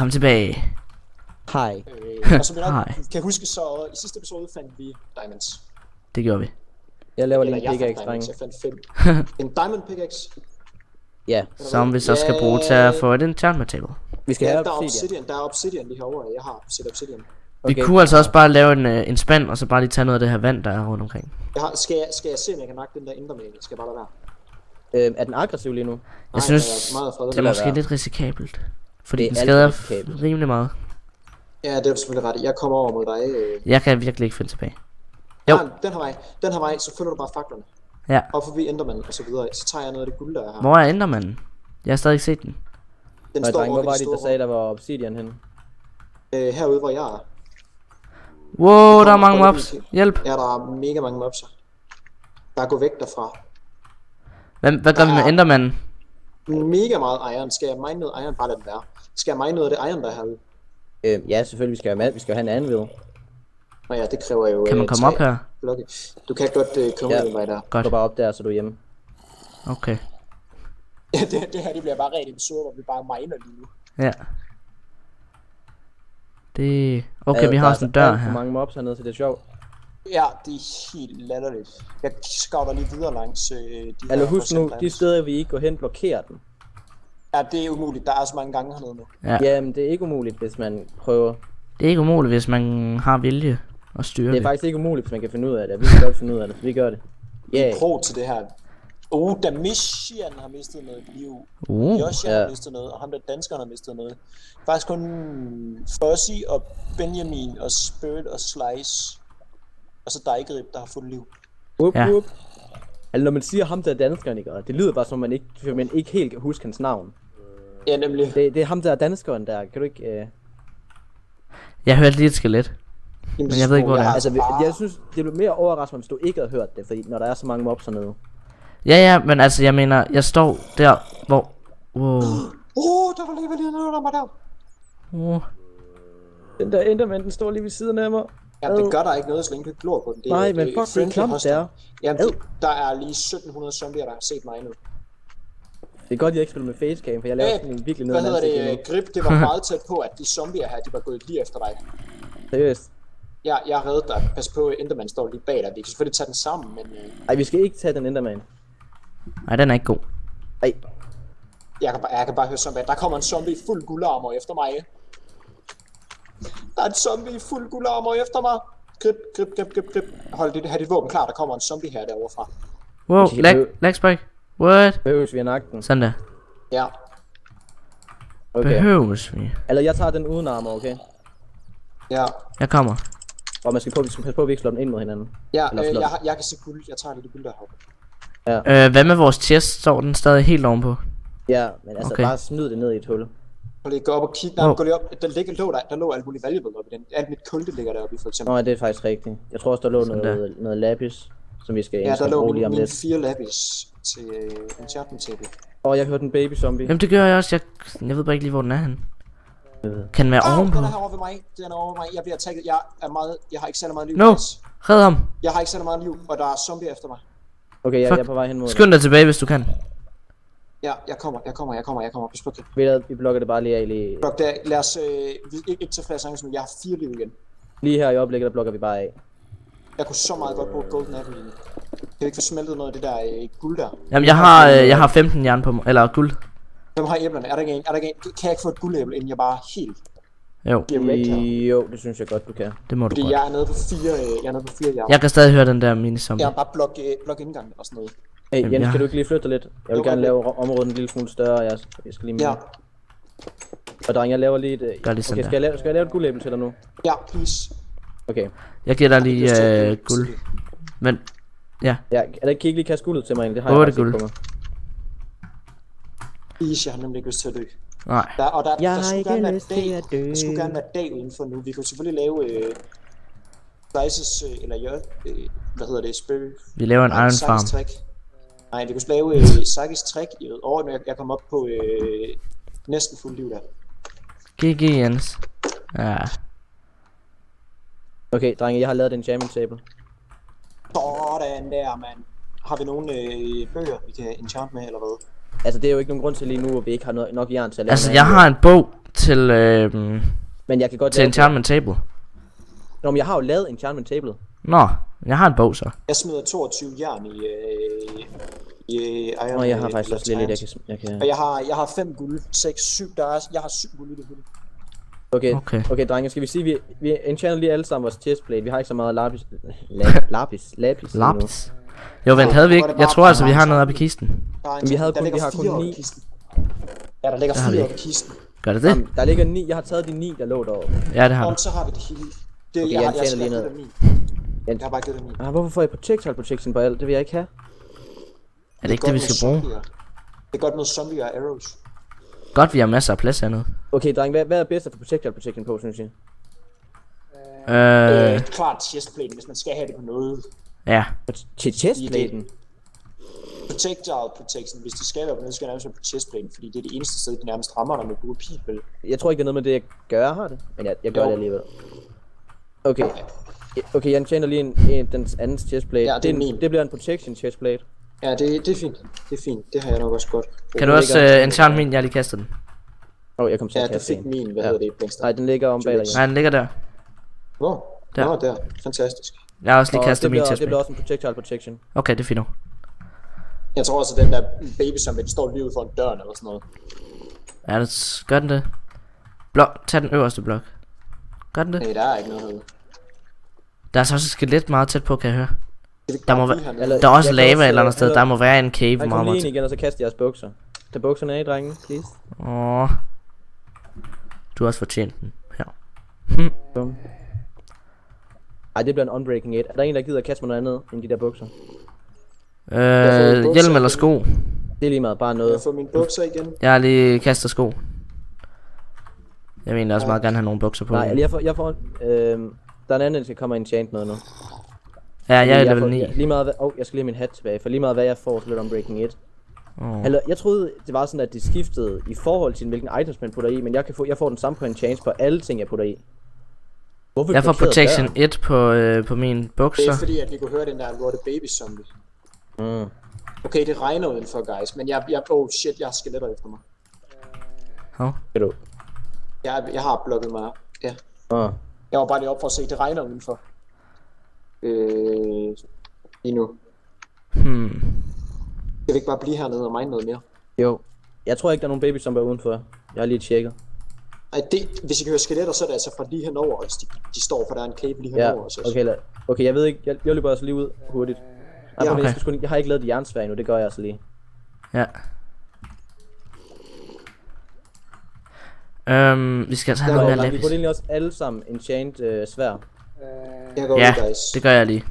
Velkommen tilbage. Hej. Øh, og som vi nok Hej. kan huske, så i sidste episode fandt vi diamonds. Det gjorde vi. Jeg laver lige en jeg fandt pickaxe, drenge. jeg fandt fem. en diamond pickaxe. Ja, Som vi så skal bruge til at få et enchantment table. vi skal Ja, have der er obsidian. obsidian. Der er obsidian lige herovre. Jeg har set obsidian. Vi Okay. kunne altså også bare lave en, øh, en spand, og så bare lige tage noget af det her vand, der er rundt omkring. Jeg har, skal, jeg, skal jeg se, om jeg kan nakke den der enderman? Jeg skal bare lade være. Øhm, er den aggressiv lige nu? Jeg Nej, synes, jeg er meget det er måske være. lidt risikabelt. Fordi Det er den skader rimelig meget. Ja, det er du selvfølgelig ret. Jeg kommer over mod dig. Øh. Jeg kan virkelig ikke finde tilbage. Jo. Nej, den her vej. Den her vej, så følger du bare faklerne. Ja. Og forbi enderman og så videre. Så tager jeg noget af det guld, der er her. Hvor er Endermanden? Jeg har stadig ikke set den. Den Nej, står drenge, hvor var det der sagde, der var obsidian henne? Øh, herude, hvor jeg er. Wow, der er mange mobs. Hjælp. Ja, der er mega mange mobs. Der går væk derfra. Hvad, hvad gør vi med Der er- Endermanden? Mega meget iron. Skal jeg mine noget iron? Bare lad den være. Skal jeg mine noget af det iron, der er herude? Øhm, ja, selvfølgelig, vi skal have, vi skal have en anvil. Nå ja, det kræver jo... Kan man øh, komme op her? Blokke. Du kan godt øh, komme Ja. ja. ud vej der. Godt. Gå bare op der, så du er hjemme. Okay. Ja, det, det her det bliver bare rigtig episode, hvor vi bare miner lige nu. Ja. Det... Okay, Øh, vi der har er sådan en dør alt for her. mange mobs hernede, så det er sjovt. Ja, det er helt latterligt. Jeg scouter lige videre langs øh, de her husk nu, de steder, vi ikke går hen, blokerer den. Ja, det er umuligt. Der er så mange gange hernede nu. Ja. Jamen, det er ikke umuligt, hvis man prøver. Det er ikke umuligt, hvis man har vilje og Det er styrke. faktisk ikke umuligt, hvis man kan finde ud af det. Vi kan godt finde ud af det. Vi gør det. Vi Ja, er pro til det her. Oh, Damisian har mistet noget liv. Uh, Joshua Ja. har mistet noget, og ham der danskeren har mistet noget. Faktisk kun Fuzzy og Benjamin og Spirit og Slice. Og så dig, Grib, der har fået liv. Whoop, Ja. whoop. Altså, når man siger ham der er danskeren, ikke? og det lyder bare som, man ikke, som man ikke helt kan huske hans navn. Ja, nemlig. Det, det er ham der er danskeren der. Kan du ikke... Øh... jeg hørte lige et skelet. Men jeg ved ikke, hvor det er. Altså, jeg synes, det bliver mere overraskende, hvis du ikke havde hørt det, fordi når der er så mange mobs hernede. Ja, ja, men altså, jeg mener, jeg står der, hvor... Wow. Åh, oh, der var lige lige noget der var der. Uh. Den der Enderman, den står lige ved siden af mig. Ja, det gør der ikke noget, så længe du ikke glor på den. Det, Nej, men fuck, det er klamt hostile. der. Jamen, det, der er lige 1700 zombier, der har set mig nu. Det er godt, jeg ikke spiller med facecam, for jeg laver Øh, sådan en virkelig Hvad ned hedder det? Grip, det var meget tæt på, at de zombier her, de var gået lige efter dig. Seriøst. Jeg, jeg har reddet dig. Pas på, Enderman står lige bag dig. Vi kan selvfølgelig tage den sammen, men øh, Ej, vi skal ikke tage den Enderman. Nej, den er ikke god. Ej, jeg, kan, bare- jeg kan bare høre zombie. Der kommer en zombie i fuld guldarmor efter mig. Der er en zombie i fuld guldarmor efter mig. Grip, grip, grip, grip, grip. Hold dit, have dit våben klar, der kommer en zombie her derovre fra. Wow, lag, lag spike. What? behøves vi at nakke den? Sådan der. Ja, Okay. Behøves vi. Eller jeg tager den uden armor, okay? ja. Jeg kommer. Og man skal, på, vi skal passe på, at vi ikke slår dem ind mod hinanden. Ja, Eller øh, jeg, jeg kan se guld. Jeg tager lidt guld deroppe. Øh, hvad med vores chest? Står den stadig helt ovenpå? Ja, men altså Okay. bare smid det ned i et hul. Prøv lige at gå op og kigge. Nej, gå lige op. Der ligger, lå der, der lå alt muligt valuable oppe i den. Alt mit kul, det ligger deroppe i, for eksempel. Nå, ja, det er faktisk rigtigt. Jeg tror også, der lå Sådan noget, noget lapis, som vi skal, Ja, der lå lige om lidt. fire lapis til øh, enchantment table. Og jeg hørte en baby zombie. Jamen, det gør jeg også. Jeg, jeg ved bare ikke lige, hvor den er henne. Kan den være Au, ovenpå? den er herovre ved mig. Den er over ved mig. Jeg bliver attacket. Jeg er meget... Jeg har ikke særlig meget liv. No. guys. Red ham. Jeg har ikke særlig meget liv, og der er zombier efter mig. Okay, jeg, Fuck. jeg er på vej hen mod dig. Skynd dig tilbage, hvis du kan. Ja, jeg kommer, jeg kommer, jeg kommer, jeg kommer. Pas på, du, hvad, vi blokker det bare lige af lige, Blok der. Lad os øh, vi, ikke, ikke tage flere sange, som jeg har fire liv igen. lige her i øjeblikket, der blokker vi bare af. Jeg kunne så meget godt bruge golden apple lige. Kan vi ikke få smeltet noget af det der øh, guld der? Jamen, jeg har, øh, jeg har 15 jern på mig. Eller guld. Hvem har æblerne? Er der ikke en? Er der ikke en? Kan jeg ikke få et guldæble, inden jeg bare helt Jo? Jo, det synes jeg godt, du kan. det må du Fordi godt. jeg er nede på fire, øh, jeg er nede på fire jern. Jeg kan stadig høre den der mini-zombie. Jeg har bare blok, øh, blok indgangen og sådan noget. Hey, Jens, jeg- kan du ikke lige flytte lidt? Jeg vil gerne lave området en lille smule større. Jeg, jeg skal lige Ja, Og dreng, jeg laver lige et... Gør lige sådan okay, skal jeg, lave, skal jeg lave et guldæble til dig nu? ja, please. Okay. Jeg giver dig Jeg lige øh, guld. Men, ja. Ja, er der ikke, kan I ikke lige kaste guldet til mig egentlig? Det har Otte jeg faktisk guld. ikke på mig. Please, jeg har nemlig ikke lyst til at dø. Nej. Der, og der, Jeg der skulle gerne være dag, der skulle gerne være dag udenfor nu. Vi kunne selvfølgelig lave øh, Slices, øh, eller ja, øh, hvad hedder det, spøg. Vi laver en iron farm. Trick. Nej, vi kunne lave øh, Sakis trick i år, når jeg, jeg kom op på øh, næsten fuld liv der. GG, Jens. Ja. Okay, drenge, jeg har lavet den jamming table. Sådan der, mand. Har vi nogle øh, bøger, vi kan enchant med, eller hvad? Altså, det er jo ikke nogen grund til lige nu, at vi ikke har noget, nok jern til at lave Altså, jeg har en bog til, øh, Men jeg kan godt til enchantment table. Nå, men jeg har jo lavet enchantment table. Nå, jeg har en bog så. Jeg smider 22 jern i, øh, i øh, Iron Nå, jeg har øh, faktisk også lidt, jeg kan... Jeg kan... Og jeg har, jeg har 5 guld, 6, 7, der er, jeg har 7 guld i det hele. Okay, Okay. okay, drenge, skal vi sige, vi, vi enchanter lige alle sammen vores chestplate. Vi har ikke så meget lapis... La, lapis? Lapis? Lapis. Jo, vent, havde vi ikke? Jeg tror altså, vi har noget oppe i kisten. Men vi havde kun- vi har kun fire oppe i ni. kisten. Ja, der ligger Der har vi fire ikke. oppe i kisten. Gør det det? Jamen, der ligger ni. Jeg har taget de ni, der lå deroppe. Ja, det har du. så har vi det hele. Det, Okay, jeg, jeg jeg, skal lige have Jeg har bare givet dem. Ah, hvorfor får jeg projectile protection på alt? Det vil jeg ikke have. Er det ikke det, vi skal bruge? Det er godt med zombie og arrows. Godt, vi har masser af plads hernede. Okay, drenge, hvad, hvad er bedst at få projectile protection på, synes jeg? Øh, Øh, klart chestplate, hvis man skal have det på noget. ja. Til chestplaten? Projectile protection, hvis det skal være på noget, skal det nærmest være på chestplate, fordi det er det eneste sted, det nærmest rammer dig med gode pil. vel? Jeg tror ikke, det er noget med det, jeg gør, har det. Men jeg, jeg gør Jo. det alligevel. Okay. Okay, jeg enchanter lige en, en den anden chestplate. Ja, det er en- min. det bliver en protection chestplate. Ja, det, det er fint. Det er fint. Det har jeg nok også godt. Kan du også uh, enchant min? Jeg har lige kastet den. Åh, oh, jeg kom til Ja, at du kaste fik en. min, hvad Ja. hedder det, Blinkster? Nej, den ligger om bag dig. Nej, den ligger der. Nå, Der. Nå, der. Fantastisk. Jeg har også lige Og kastet det min bliver, chest det bliver også en projectile protection. Okay, det er fint nu. Jeg tror også, at den der baby som den står lige ude foran døren eller sådan noget. Ja, det, gør den det? Blok, tag den øverste blok. Gør den det? Nej, der er ikke noget. Der er så også et skelet meget tæt på, kan jeg høre. Der må være-? Eller- Der er også Jeg lava et eller andet øh, sted. Der må være en cave meget, meget igen, og så kaster jeres bukser. Tag bukserne af, drenge, please. Åh. Du har også fortjent den. Her. Bum. Ej, det bliver en unbreaking 1. Er der en, der gider at kaste mig noget andet end de der bukser? Øh, bukser hjelm eller sko? Det er lige meget, bare Jeg noget. får mine bukser igen. Jeg har lige kastet sko. Jeg vil egentlig også meget gerne have nogle bukser på. Nej, jeg får, jeg får, øhm, der er en anden, der skal komme og enchant noget nu. Ja, jeg er level får, 9. ja, lige meget, hvad, oh, jeg skal lige have min hat tilbage, for lige meget hvad jeg får, så bliver det unbreaking 1. Åh. Eller, jeg troede, det var sådan, at det skiftede i forhold til, hvilken items man putter i, men jeg, kan få, jeg får den samme på en change på alle ting, jeg putter i. Hvorfor Jeg får protection døren? 1 på, øh, på mine Det er bukser. fordi, at vi kunne høre den der lorte baby zombie. Mm. Okay, det regner udenfor, guys, men jeg, jeg, oh shit, jeg har skeletter efter mig. Hov. Du? Jeg, jeg har blokket mig. Ja. Ah. Jeg var bare lige op for at se, det regner udenfor. Øh, lige nu. Hmm. Skal vi ikke bare blive hernede og mine noget mere? Jo. Jeg tror ikke, der er nogen baby zombier udenfor. Jeg har lige tjekket. Ej, det, hvis I kan høre skeletter, så er det altså fra lige henover os. De, de står, for der er en cave lige Ja, henover os. også. okay, lad. okay, jeg ved ikke, jeg, jeg løber altså lige ud hurtigt. Ej, Ja, ja, okay. jeg, skal jeg har ikke lavet de jernsvær endnu, det gør jeg altså lige. Ja. Øhm, vi skal altså have Og noget mere drenge, vi lapis. burde egentlig også alle sammen enchant øh, svær. Jeg går Ja, ud, guys. det gør jeg lige.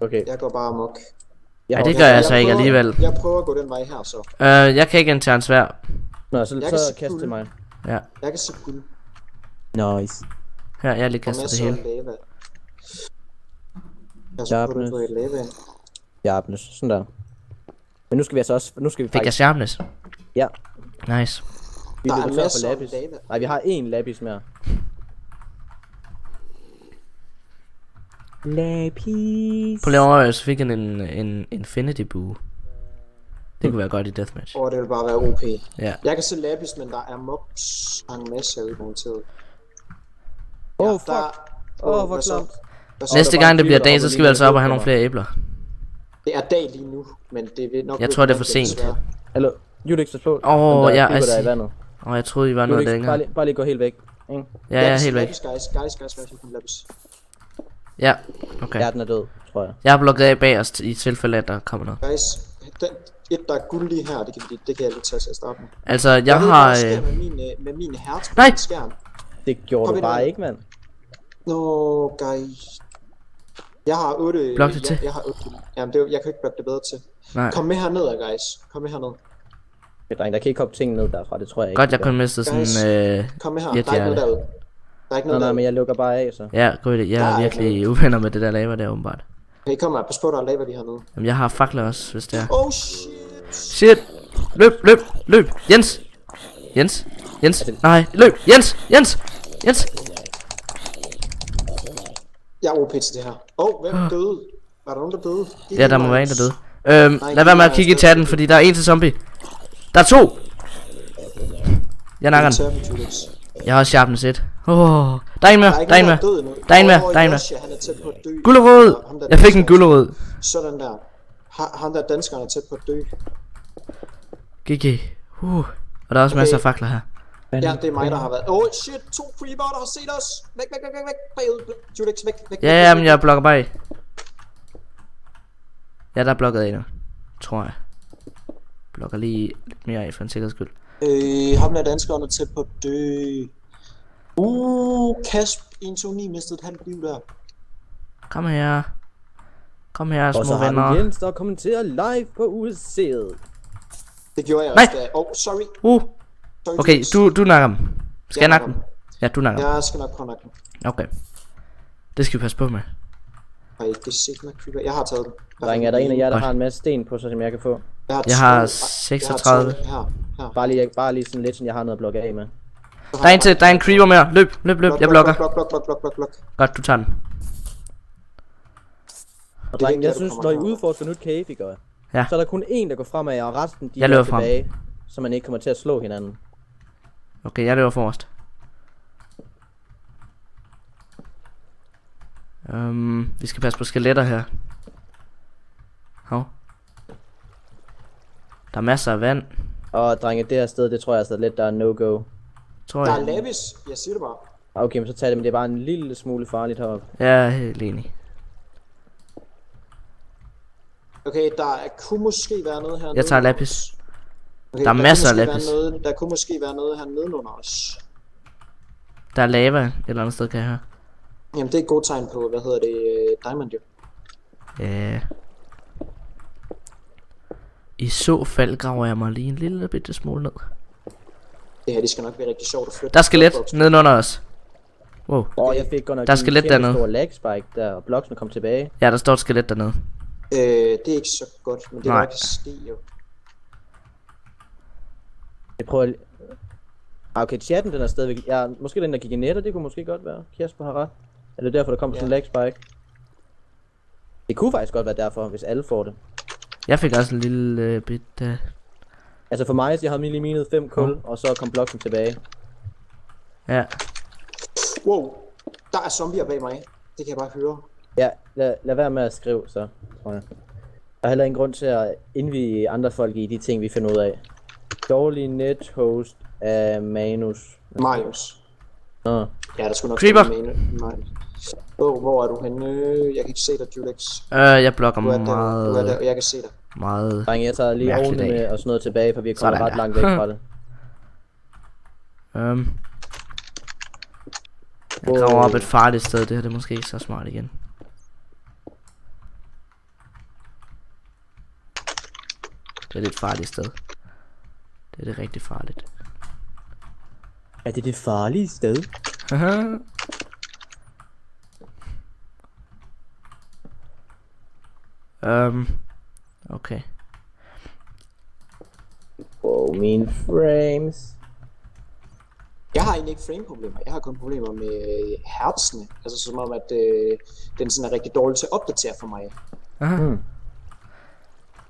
Okay. Jeg går bare amok. Ja, det gør jeg så ikke prøver, alligevel. Jeg prøver at gå den vej her, så. Øh, jeg kan ikke indtage en svær. Nå, så, Jeg så kast til mig. Ja. Jeg kan se guld Nice. Her, jeg har lige kastet det hele. lava. Jeg Ja, skal prøve at få et lava sådan der. Men nu skal vi altså også, nu skal vi Fik jeg faktisk, sharpness? ja, Nice. Vi Der er masser af lapis. lava. Nej, vi har én lapis mere. Lapis. På Leon så fik jeg en, en Infinity Boo. Det kunne være godt i Deathmatch. Åh, det vil bare være OP. Ja. Jeg kan se lapis, men der er mobs en masse ude garanteret. Åh, oh, fuck. der- Åh, Åh, hvor hvad så? klamt. Næste gang det bliver dag, så skal vi altså op og have nogle flere æbler. Det er dag lige nu, men det vil nok Jeg tror, det er for sent. Hallo, Julix, pas på. Åh, der ja, I der er i vandet. Og jeg troede, I var noget Julix, bare længere. lige, bare lige gå helt væk. Ikke? Ja, jeg er Lapis, helt væk. Guys, guys, guys, guys, guys. Ja, okay. Ja, den er død, tror jeg. Jeg har blokket af bag os i tilfælde, at der kommer noget. Guys, den, et, der er guld lige her, det kan, vi- det kan jeg lige tage til at starte med. Altså, jeg ved, hvad har... sker Øh, med min, øh, med min hertz på Nej! min skærm. Det gjorde Kom du bare ikke, mand. Nå, guys. Jeg har 8... Blok det jeg, til. Jeg har 8 guld. Jamen, det, jeg kan ikke blokke det bedre til. nej. Kom med herned, guys. Kom med herned. Okay, dreng, der kan ikke komme ting ned derfra, det tror jeg ikke. Godt, jeg det kun mistede sådan... Guys, Øh, Kom med her. Et Der er ikke noget derude. Der er ikke Nej, noget nej, derude. men jeg lukker bare af, så. ja, god idé. Jeg er er virkelig uvenner med det der lava der, åbenbart. Hey, kom her. Pas på, der er lava lige hernede. Jamen, jeg har fakler også, hvis det er. Oh, shit. Shit! Løb, løb, løb! Jens! Jens! Jens! Nej, løb! Jens! Jens! Jens! Jeg er OP til det her. Åh, oh, hvem døde? Var der nogen, der døde? Ikke Ja, der må være en, der døde. Øhm, Nej, lad være med at det kigge i chatten, fordi der er en til zombie. Der er to! Jeg nakker den. Jeg har også sharpness 1. Åh, oh, der er en mere, Der er en mere. der er en mere, der er en mere. Han er der Jeg fik en gullerod. Sådan der. Ha- Ham der danskeren er tæt på at dø. GG. Uh. Og der er også Okay. masser af fakler her. Ja, det er mig, der har været. Oh, shit, to creeper, der har set os. Væk, væk, væk, væk, væk. Bagud, Julex, væk, væk. Ja, ja, men jeg blokker bare af. Ja, der er blokket nu. Tror jeg. Blokker lige lidt mere af for en sikkerheds skyld. Øh, ham der danskeren er tæt på at dø. Uh, Kasp 129 mistede et halvt liv der. Kom her. Kom her, Og så små har venner. Jens, der kommenterer live på USC'et. Det gjorde jeg Nej. også da. Oh, sorry. Uh. sorry Okay, du, du nakker dem. Skal jeg Jeg nakke dem? Ja, du nakker dem. Jeg skal nok prøve nakke den. Okay. Det skal vi passe på med. Har I ikke set mig creeper? Jeg har taget den. Jeg Drenge, er der en af jer, der Godt. har en masse sten på sig, som jeg kan få? Jeg har, Jeg har to- 36. Jeg har to her. Bare lige, bare lige sådan lidt, så jeg har noget at blokke af med. Der er en til, der er en creeper mere. Løb, løb, løb. Blok, Jeg blok, blokker. Blok, blok, blok, blok, blok, blok. Godt, du tager den. Og vigtigt, jeg synes, når I udforsker nyt cave, I gør, Ja. så er der kun én, der går fremad, og resten de Jeg går løber frem. tilbage, så man ikke kommer til at slå hinanden. Okay, jeg løber forrest. Um, vi skal passe på skeletter her. Hov. Der er masser af vand, Og drenge, det her sted, det tror jeg altså lidt, der er no-go. tror Der er jeg. lavis. Jeg siger det bare. Okay, men så tag det, men det er bare en lille smule farligt heroppe. Jeg er helt enig. Okay, der er, kunne måske være noget her Jeg tager lapis. Okay, Der er masser af lapis. Noget, der kunne måske være noget her nedenunder os. Der er lava et eller andet sted, kan jeg høre. Jamen, det er et godt tegn på, hvad hedder det, øh, Diamond jo. Ja. I så fald graver jeg mig lige en lille bitte smule ned. Det her, det skal nok blive rigtig sjovt at flytte. Der er skelet Dropbox. nedenunder os. Wow. Og jeg fik godt nok Der er skelet kæmpe dernede. stor lag spike der, og bloksene kom tilbage. Ja, der står et skelet dernede. Øh, det er ikke så godt, men det Nej. der kan ske jo. Jeg prøver. Ah, okay, chatten den er stadigvæk... Ja, måske den der gik i net, og det kunne måske godt være. Kasper har ret. Er det derfor, der kom sådan en Ja. lag spike? Det kunne faktisk godt være derfor, hvis alle får det. Jeg fik også en lille øh, bit af... Altså for mig, så jeg havde lige minet 5 kul, og så kom bloksen tilbage. Ja. Wow, der er zombier bag mig. Det kan jeg bare høre. Ja, lad, lad være med at skrive, så tror jeg. Der er heller ingen grund til at indvige andre folk i de ting, vi finder ud af. Dårlig net host af Manus. Marius. Nå. Ja, der skulle nok Creeper. med Marius. Åh, hvor er du henne? Jeg kan ikke se dig, Julex. Øh, jeg blokker Du er der, du er meget, der, jeg kan se dig. meget... Drenge, jeg tager lige ovnen med og sådan noget tilbage, for vi er kommet ret der. langt væk fra det. Um, jeg graver op et farligt sted, det her det er måske ikke så smart igen. Det er lidt farligt sted. Det er det rigtig farligt. Er det det farlige sted? um, okay. Wow, mine frames. Jeg har egentlig ikke frame-problemer. Jeg har kun problemer med øh, hertzene. Altså som om, at øh, den sådan er rigtig dårlig til at opdatere for mig. Aha. Hmm.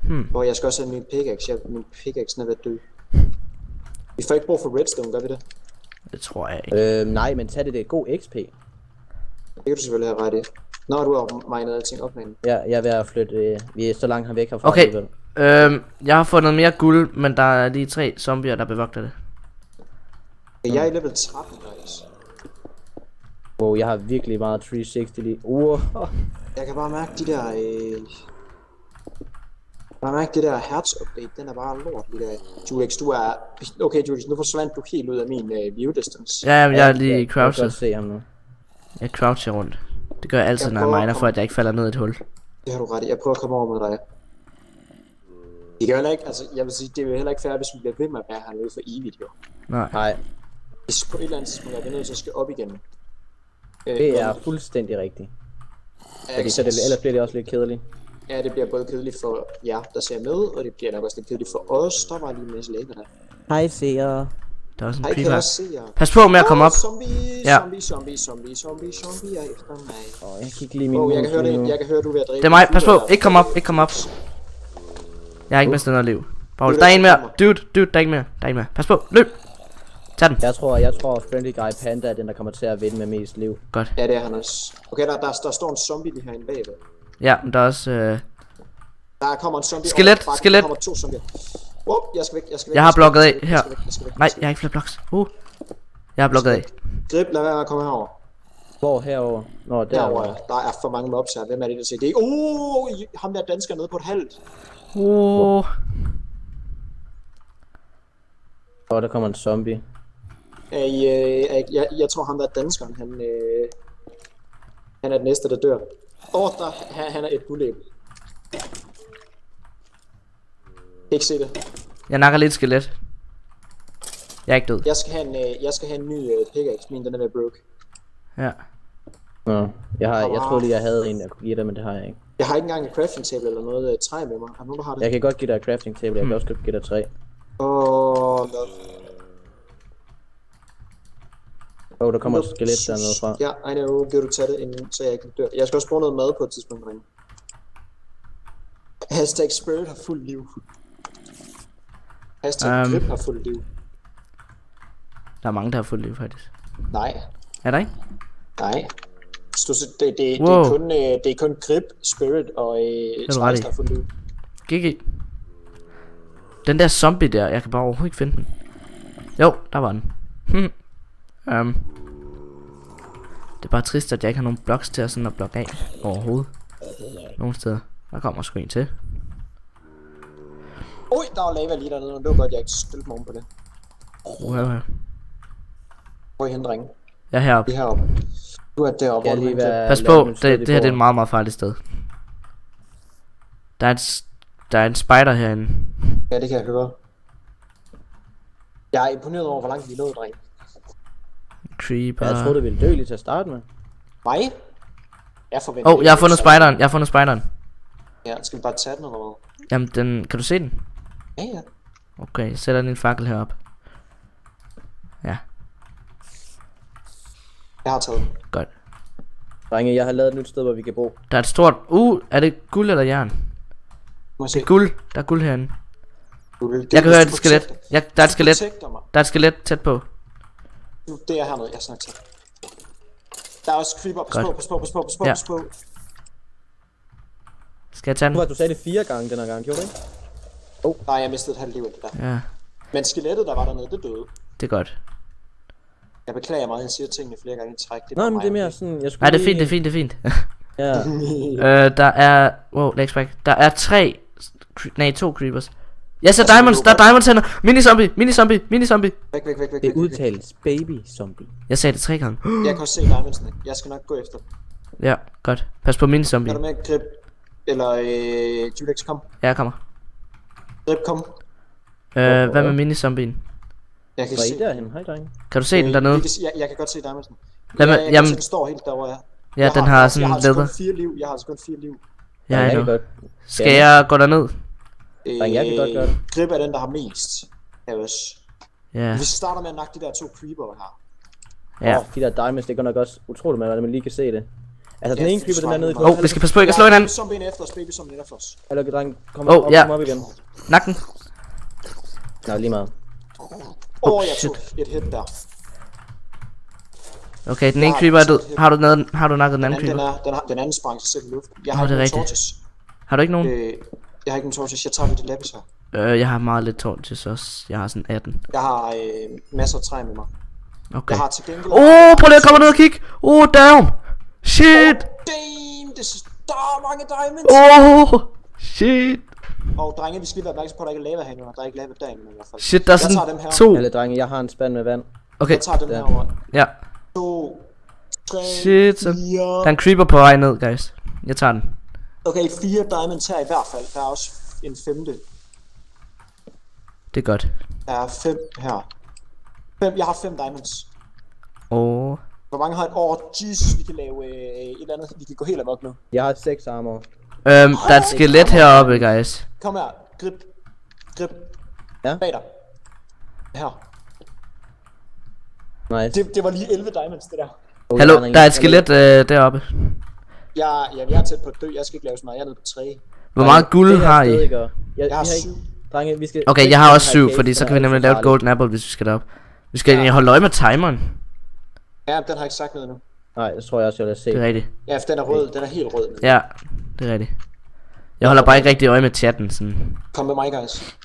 Hmm. Hvor jeg skal også have min pickaxe. Jeg, min pickaxe er ved at dø. Vi får ikke brug for redstone, gør vi det? Det tror jeg ikke. Øh, nej, men tag det, det er god XP. Det kan du selvfølgelig have ret i. Når du har mindet alting op med Ja, jeg er ved at flytte, øh, vi er så langt her væk herfra. Okay. alligevel. Øhm, jeg har fundet mere guld, men der er lige tre zombier, der bevogter det. Jeg er i level 13, guys. Wow, jeg har virkelig meget 360 lige. Uh, Jeg kan bare mærke de der... Øh... Bare mærke det der hertz update, den er bare lort, det der. Julex, du er... Okay, Julex, nu forsvandt du helt ud af min øh, view distance. Ja, jeg er lige jeg, jeg kan crouchet. godt se ham nu. Jeg croucher rundt. Det gør jeg altid, Jeg når jeg miner, for at jeg ikke falder ned i et hul. Det har du ret i. Jeg prøver at komme over med dig. Det gør heller ikke, altså jeg vil sige, det er jo heller ikke fair, hvis vi bliver ved med at være hernede for evigt, jo. Nej. Nej, Hvis på et eller andet tidspunkt er vi nødt til at skal op igen. Øh, det er fuldstændig rigtigt. Ja, Fordi så det, ellers bliver det også lidt kedeligt. Ja, det bliver både kedeligt for jer, der ser med, og det bliver nok også lidt kedeligt for os. Der var lige en masse læger der. Hej seere. Der er også en kan creeper. jeg se jer? Pas på med at komme op. Zombie, Ja. zombie, zombie, zombie, zombie, zombie er efter mig. Åh, jeg kigger lige min Åh, oh, jeg kan høre det. Jeg kan høre, du er ved at dræbe. Det er mig. Pas på. Ikke kom op. Ikke kom op. Jeg har ikke mistet noget liv. Paul, er der er en mere. Dude, dude, der er ikke mere. Der er ikke mere. Pas på. Løb. Tag den. Jeg tror, jeg tror Friendly Guy Panda er den, der kommer til at vinde med mest liv. Godt. Ja, det er han også. Okay, der, der, der står en zombie lige herinde bagved. Ja, men der er også... Øh... Der kommer en zombie Skelet, over skelet. Der kommer to zombier. Whoop, jeg skal væk, jeg skal væk. Jeg har blokket af jeg her. Nej, jeg har ikke flere blocks. Uh. Jeg har blokket af. Grib, lad være med at komme herover. Hvor herover? Nå, Derovre, derovre. der er for mange mobs her. Hvem er det, der siger det? Uh, ham der dansker nede på et halvt. Uh. Åh, der kommer en zombie. Er I, øh, er I, jeg, jeg tror ham der danskeren, han, øh, han er den næste, der dør. Åh, oh, der, han, han er et guldæb. Ikke se det. Jeg nakker lidt skelet. Jeg er ikke død. Jeg skal have en, øh, jeg skal have en ny øh, pickaxe. Min den er ved broke. Ja. Nå, jeg, har, jeg troede lige, jeg havde en, jeg kunne give dig, men det har jeg ikke. Jeg har ikke engang en crafting table eller noget øh, træ med mig. Er nogen, der har det? Jeg kan godt give dig et crafting table, jeg kan også godt give dig tre. Åh, oh, no. Åh, oh, der kommer et skelet dernede fra. Ja, I know. Vil du tage det, inden, så jeg ikke dør? Jeg skal også bruge noget mad på et tidspunkt, drenge. Hashtag spirit har fuld liv. Hashtag Um. grip har fuld liv. Der er mange, der har fået liv, faktisk. Nej, Er der ikke? nej. Hvis du, det, det, det, Wow. er kun, øh, det er kun grip, spirit og øh. Spice, der har fuld liv. GG. Den der zombie der, jeg kan bare overhovedet ikke finde den. Jo, der var den. Hm. Um. Det er bare trist, at jeg ikke har nogen blocks til at sådan at blokke af overhovedet. Nogle steder. Der kommer sgu en til. Ui, der var lava lige dernede, men det var godt, jeg ikke stillede mig oven på det. Uh, her, her. Hvor er I henne, drenge? Jeg er heroppe. Vi er heroppe. Du er deroppe, Jeg lige at Pas på, det, det her det er et meget, meget farligt sted. Der er, et, der er en spider herinde. Ja, det kan jeg høre. Jeg er imponeret over, hvor langt vi nået, dreng. Creeper. Jeg troede, det ville dø lige til at starte med. Mig? Jeg forventer Åh, oh, jeg har fundet spideren. Jeg har fundet spideren. Ja, skal vi bare tage den eller hvad? Jamen, den, kan du se den? Ja, ja. Okay, jeg sætter din fakkel herop. Ja, Jeg har taget den. godt. Drenge, jeg har lavet et nyt sted, hvor vi kan bo. Der er et stort... Uh, er det guld eller jern? Må jeg se. Det er guld. Der er guld herinde. Vil- Jeg kan høre et skal skelet. Ja, der er et skelet. Der er et skelet tæt på. Nu, det er hernede, jeg snakker til. Der er også creeper. Pas på, pas på, pas på, pas på, pas på. Skal jeg tage Du, den? du sagde det fire gange den her gang, gjorde du ikke? Nej, jeg mistede et halvt liv der. Ja, Men skelettet, der var dernede, det døde. det er godt. Jeg beklager meget, jeg siger tingene flere gange i træk. Det er Nej, bare men det er mere sådan, jeg skulle Nej, det er fint, det er fint, det er fint. Ja, øh, der er... Wow, legs back. Der er tre... Nej, to creepers. Jeg ser diamonds, der er diamonds henne. Mini zombie, mini zombie, mini zombie. Væk, væk, væk, væk, det væk, væk, væk. udtales baby zombie. Jeg sagde det tre gange. Jeg kan også se diamondsene. Jeg skal nok gå efter. Ja, godt. Pas på mini zombie. Er du med, Grip? Eller, øh, Julex, kom. Ja, jeg kommer. Grip, kom. Øh, hvad med mini zombien? Jeg kan Var se derhen? Hej, drenge. Kan du se den Øh, dernede? vi kan se- Jeg, jeg kan godt se diamondsen. Lad mig- jeg jamen- se, den står helt derovre, ja. Ja, Jeg den har jeg sådan har altså leder. kun fire liv. Jeg har altså kun fire liv. Ja, jeg jeg kan godt. Skal jeg gå derned? Øh, jeg kan godt gøre det. Grip er den, der har mest. Ja, også. Ja, Vi starter med at nakke de der to creeper her. ja. Åh, de der diamonds, det godt nok også utroligt, med, at man lige kan se det. Altså, den ene creeper, den er nede i Åh, Åh, vi skal passe på ikke at slå hinanden. Zombien efter os, baby zombien efter os. Hallo, dreng. Kom Åh, op, ja. kom op igen. Nak den. Nå, lige meget. Åh, oh, jeg shit. tog et hit der. Okay, den ene har creeper er død. Har du, noget, har du nakket den Den anden anden, den, creeper? er, den, har, den anden sprang sig selv i luften. Jeg har ikke torches. Har du ikke nogen? Øh, jeg har ikke nogen torches. Jeg tager lidt lapis her. Øh, jeg har meget lidt torches også. Jeg har sådan 18. Jeg har øh, masser af træ med mig. Okay. Jeg har til gengæld... Åh, oh, prøv lige at komme ned og kigge. Åh, oh, damn. Shit. Damn, det er, mange diamonds. Åh, oh, shit. Og drenge, vi skal lige være opmærksom på, at der ikke er lava herinde. Der er ikke lava derinde i hvert fald. Shit, der er Jeg tager sådan dem her. to. Alle drenge, jeg har en spand med vand. Okay, Jeg tager dem Ja. herover. ja. To, tre, Shit, så-. Der er en creeper på vej ned, guys. Jeg tager den. Okay, fire diamonds her i hvert fald. Der er også en femte. Det er godt. Der er fem her. Fem, jeg har fem diamonds. Åh. Hvor mange har et år? Jesus, vi kan lave øh, et eller andet. Vi kan gå helt amok nu. Jeg har 6 armor. Øhm, der er et skelet heroppe, guys. Kom her. Grip. Grip. Ja? Bag dig. Her. Nice. Det, det var lige 11 diamonds, det der. Oh, Hallo, jeg der er et skelet øh, deroppe. Jeg, ja, jeg er tæt på at dø. Jeg skal ikke lave så meget. Jeg er nede på 3. Hvor meget guld har I? Jeg, Jeg har vi har syv. ikke... Drenge, vi skal... Okay, jeg har også syv, cake, fordi så kan vi nemlig lave et golden apple, hvis vi skal derop. Vi skal ja. holde øje med timeren. Ja, den har ikke sagt noget nu. Nej, det tror jeg også, jeg vil se. Det er rigtigt. Ja, for den er rød. Den er helt rød. nu. Ja, det er rigtigt. Jeg holder bare ikke rigtig øje med chatten, sådan. Kom med mig, guys.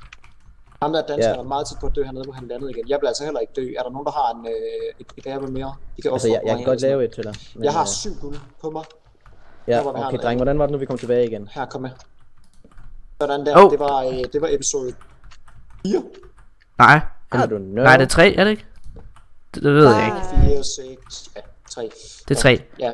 Ham der dansker Ja. er meget tæt på at dø hernede, hvor han landede igen. Jeg vil altså heller ikke dø. Er der nogen, der har en, øh, et, et ærbe mere? De kan også Altså, jeg, jeg kan godt lave et til dig. men. Jeg har øh, syv guld på mig. Ja, der, okay, dreng, hvordan var det nu, vi kom tilbage igen? Her, kom med. Sådan der. Hov. Det, var, øh, det var episode 4. Nej. Har du noget? Nej, det er tre, er det ikke? Det, det ved jeg ikke. 4, 6, ja, 3. Det er tre. Ja,